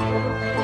Música